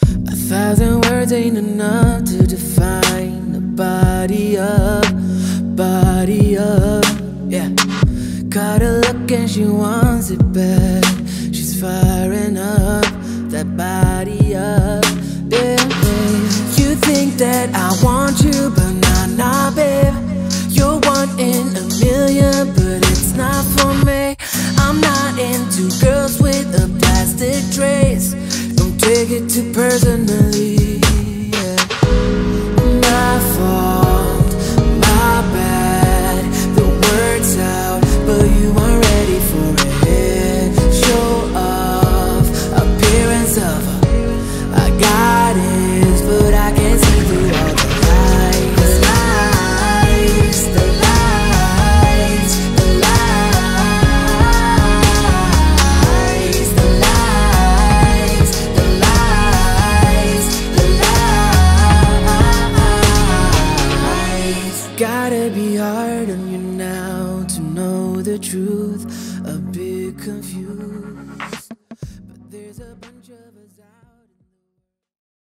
A thousand words ain't enough to define the body of, body of, yeah. Got a look and she wants it back. She's firing up that body up, yeah. You think that I want you, but nah, nah, babe. You're one in a million, but it's not for me. I'm not into girls with a plastic trace. Take it too personally. Gotta be hard on you now to know the truth. A bit confused, but there's a bunch of us out.